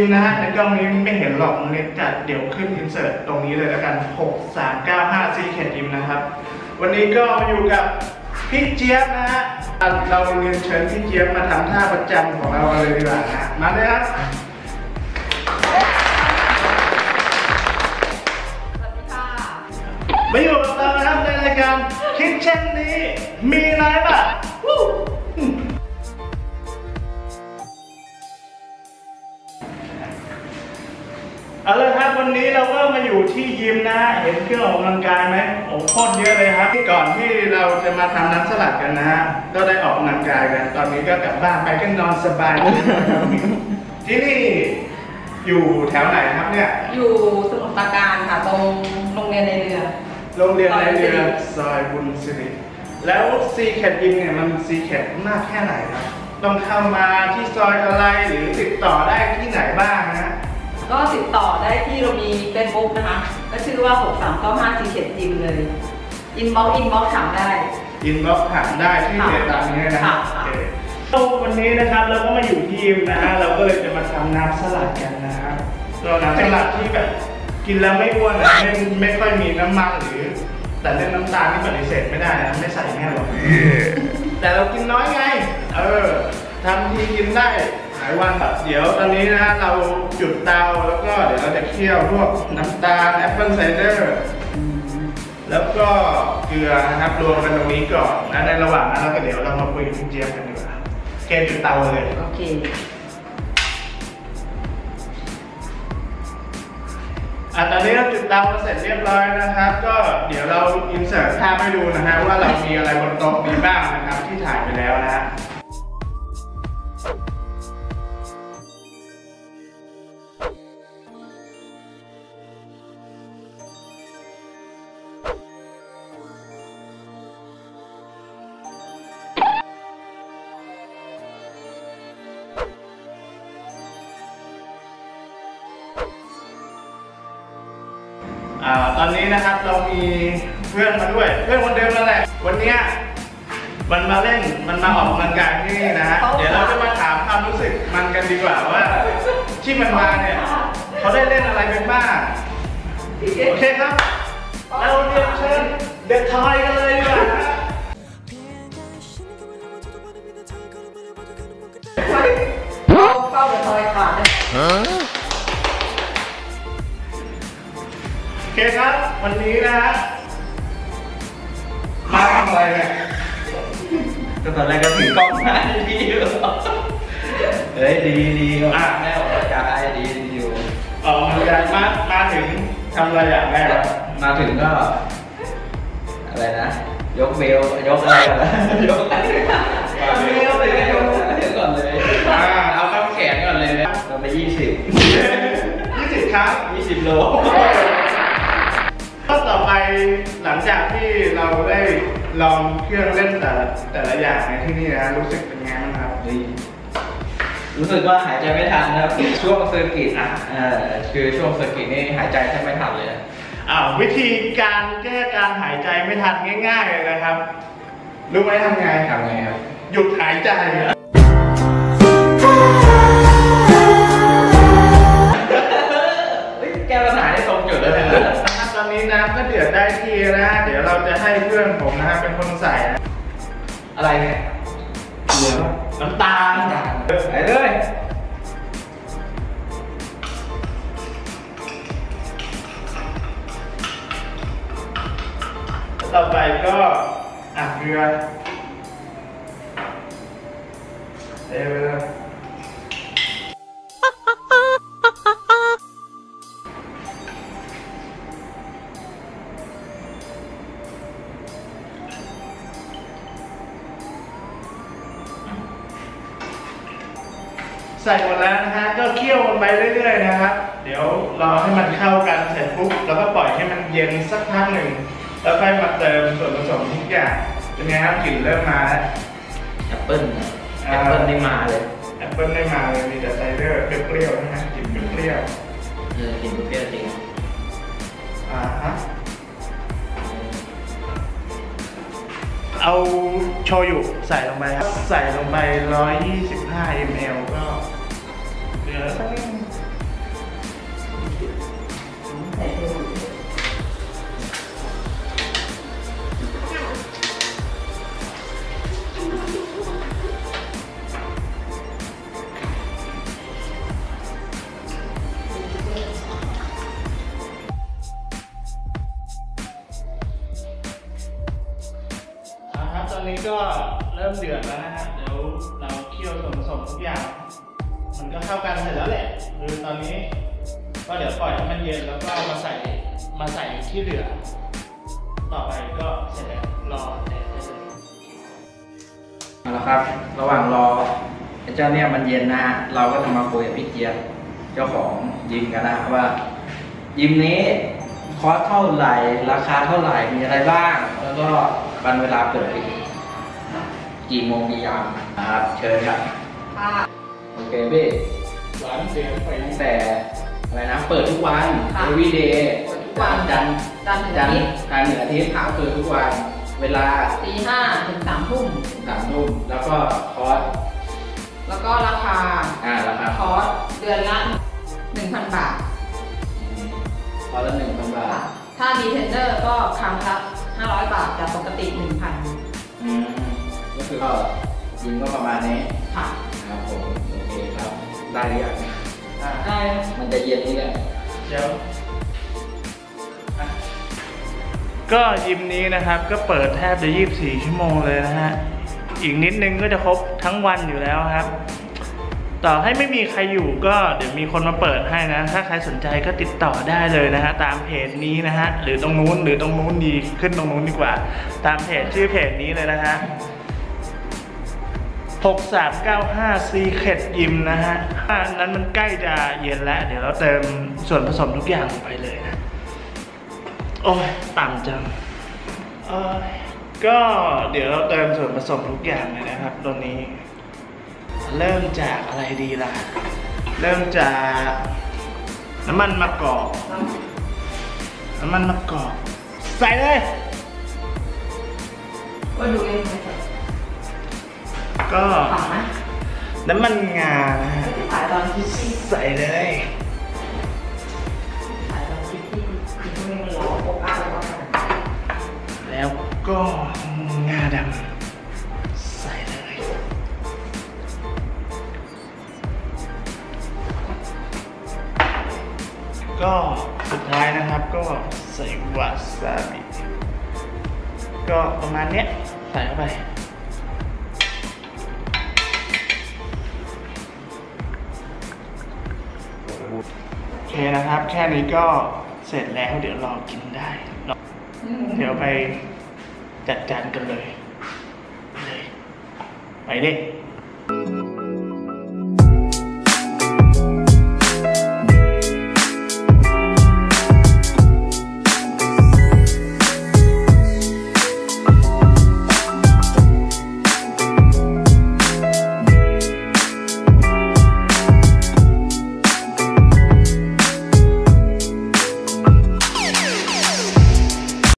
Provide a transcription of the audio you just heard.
c c a d i m นะฮะในกล้องนี้ไม่เห็นหรอกเน็ตจัดเดี๋ยวขึ้นอินเสิร์ตตรงนี้เลยแล้วกัน 6395 c c a d i m นะครับ วันนี้ก็มาอยู่กับพี่เจี๊ยบนะฮะเราเรียนเชิญพี่เจี๊ยบมาทำท่าประจำของเราเลยดีกว่านะ มาเลยครับสวัสดีค่ะมาอยู่กับเรานะครับในรายการคิดเช่นนี้มีไรบ้าง เอาเลยครับวันนี้เราก็มาอยู่ที่ยิมนะฮะเห็นเครื่องออกกำลังกายไหมโอ้โคตรเยอะเลยครับที่ก่อนที่เราจะมาทำน้ำสลัดกันนะฮะก็ได้ออกกำลังกายกัน ตอนนี้ก็กลับบ้านไปก็นอนสบาย ที่นี่อยู่แถวไหนครับเนี่ย อยู่สมุทรปราการค่ะ ตรงโรงเรียนในเรือ โรงเรียนในเรือซอยบุญสิริแล้วซีแคดยิมเนี่ยมันซีแคดมากแค่ไหนครับต้องเข้ามาที่ซอยอะไรหรือติดต่อได้ที่ไหนบ้างนะ ก็ติดต่อได้ที่เรามีเฟซบุ๊กนะคะ ก็ชื่อว่า 6395 secret gym เลย inbox inbox ถามได้ inbox ถามได้ที่เพจตามนี้นะค่ะโอเควันนี้นะครับเราก็มาอยู่ที่ยิมนะฮะเราก็เลยจะมาทำน้ำสลัดกันนะฮะเราน้ำสลัดที่แบบกินแล้วไม่อ้วนนะไม่ไม่ค่อยมีน้ำมันหรือ แต่เรื่องน้ำตาลนี่ปฏิเสธไม่ได้นะไม่ใส่แน่หรอกแต่เรากินน้อยไง เออทำทีกินได้ หลายวันแบบเดี๋ยวตอนนี้นะเราจุดเตาแล้วก็เดี๋ยวเราจะเคี่ยวพวกน้ำตาล apple cider แล้วก็เกลือนะครับรวมกันตรงนี้ก่อนนะในระหว่างนั้นเราก็เดี๋ยวเรามาคุยกับพี่เจี๊ยบกันดีกว่าเกณฑ์จุดเตาเลยโอเคอะตอนนี้เราจุดเตาเสร็จเรียบร้อยนะครับ ก็เดี๋ยวเราอินเสิร์ตภาพให้ดูนะฮะว่าเรามีอะไรบนโต๊ะนี้บ้างนะครับที่ถ่ายไปแล้วนะฮะ นนี้นะครับเรามีเพื่อนมาด้วย เพื่อนคนเดิมนั่นแหละวันเนี้ยมันมาเล่นมันมาออกกำลังกายที่นี่นะฮะเขาเดี๋ยวเราจะมาถามความรู้สึกมันกันดีกว่าว่า ที่มันมาเนี่ยเขาได้เล่นอะไรกันบ้างโอเคครับเราเรียนเชิญเดอะทอยกันเลยดีกว่าฮะเข้าเข้าเดอะทอยขาดเลย คครับ วันนี้นะฮะมาทำอะไรเนี่ยก็ตอนแรกก็ถือกล้องมาดีอยู่เฮ้ยดีดีอะแม่ออกกำลังกายดีดีอยู่ออกกำลังกายมามาถึงทำอะไรอย่างแรกครับมาถึงก็ อะไรนะ ยกเบลยกอะไรกันนะยกอะไรเบลเลยยกเดี๋ยวก่อนเลยอ่าเอาข้ามแขนก่อนเลยเราไปยี่สิบยี่สิบครับยี่สิบโลก็ต่อไป หลังจากที่เราได้ลองเครื่องเล่นแต่ละแต่ละอย่างในที่นี่นะรู้สึกเป็นไงบ้างครับดีรู้สึกว่าหายใจไม่ทันนะครับช่วง circuit อะเออคือช่วง circuit นี่หายใจแทบไม่ทันเลยอ้าววิธีการแก้การหายใจไม่ทันง่ายๆเลยนะครับ รู้ไหมทำไงทำไงครับหยุดหายใจ นนี้น้ำก็เดือดได้ที่นะฮะ เดี๋ยวเราจะให้เพื่อนผมนะฮะเป็นคนใส่นะ อะไรเนี่ยเหลือปะน้ำตาลไปเลยต่อไปก็อะเกลือเทไป ใส่หมดแล้วนะฮะก็เคี่ยวมันไปเรื่อยๆนะครับ เดี๋ยวรอให้มันเข้ากันเสร็จปุ๊บแล้วก็ปล่อยให้มันเย็นสักพักหนึ่งแล้วค่อยมาเติมส่วนผสมทุกอย่างเป็นไงครับกลิ่นเริ่มมาแล้วแอปเปิ้ลนะแอปเปิ้ลนี่มาเลยแอปเปิลไม่มาเลยมีแต่ cider เปรี้ยวๆนะฮะกลิ่นเปรี้ยวเออกินเปรี้ยวจริงๆอ่าฮะ เอาโชยุใส่ลงไปครับ ใส่ลงไป 125 ml ก็เหลือ อ่าครับตอนนี้ก็เริ่มเดือดแล้วนะฮะ เดี๋ยวเราเคี่ยวส่วนผสมทุกอย่าง มันก็เข้ากันเสร็จแล้วแหละ คือตอนนี้ก็เดี๋ยวปล่อยให้มันเย็นแล้วก็มาใส่มาใส่ที่เหลือ ต่อไปก็เสร็จแล้วรอแดดได้เลยเอาละครับ ระหว่างรอไอ้เจ้าเนี่ยมันเย็นนะฮะ เราก็จะมาคุยกับพี่เจี๊ยบเจ้าของยิมกันนะว่า ยิมนี้คอสเท่าไหร่ ราคาเท่าไหร่ มีอะไรบ้าง แล้วก็วันเวลาเปิดปิด กี่โมงกี่ยามนะครับเชิญครับค่ะโอเคพี่หวานเสียงไปตั้งแต่อะไรนะ เปิดทุกวันค่ะ every day เปิดทุกวันจันทร์จันทร์ถึงจัอานททิร์ตย์จันทร์ถึงอาทิตย์ก็คือทุกวัน เวลาตีห้าถึงสามทุ่มสามทุ่มแล้วก็คอร์สแล้วก็ราคาอ่าราคาคอร์สเดือนละหนึ่งพันบาทคอร์สละหนึ่งพันบาทค่ะถ้ามีเทรนเนอร์ก็ครั้งละห้าร้อยบาทจากปกติหนึ่งพันอืม ก็คือก็ยิงก็ประมาณนี้ค่ะครับผมโอเคครับได้หรือยังอะได้มันจะเย็นนี่แหละเดี๋ยวอะก็ยิมนี้นะครับก็เปิดแทบจะ 24 ชั่วโมงเลยนะฮะ อีกนิดนึงก็จะครบทั้งวันอยู่แล้วครับ ต่อให้ไม่มีใครอยู่ก็เดี๋ยวมีคนมาเปิดให้นะ ถ้าใครสนใจก็ติดต่อได้เลยนะฮะ ตามเพจนี้นะฮะ หรือตรงนู้นหรือตรงนู้นดีขึ้นตรงนู้นดีกว่า ตามเพจชื่อเพจนี้เลยนะฮะ 6395 Secret Gym นะฮะอันนั้นมันใกล้จะเย็นแล้ว เดี๋ยวเราเติมส่วนผสมทุกอย่างลงไปเลยนะ โอ้ยต่ำจังเอ้ยก็เดี๋ยวเราเติมส่วนผสมทุกอย่างเลยนะครับตรงนี้ เริ่มจากอะไรดีล่ะ เริ่มจากน้ำมันมะกอกน้ำมันมะกอก ใส่เลย ก็ดูเองไหมคะ ก็ฝังไหมน้ำมันงานะฮะขายตอนคิดที่ใส่เลยขายตอนคิดที่คิดที่มันร้อนโป๊กอ้าวแล้วก็ขายแล้วก็งาดำใส่เลยก็สุดท้ายนะครับก็ใส่วาซาบิก็ประมาณเนี้ยใส่เข้าไป เคนะครับ แค่นี้ก็เสร็จแล้วเดี๋ยวรอกินได้อืมเดี๋ยวไปจัดจานกันเลย ไปเลยไปดิ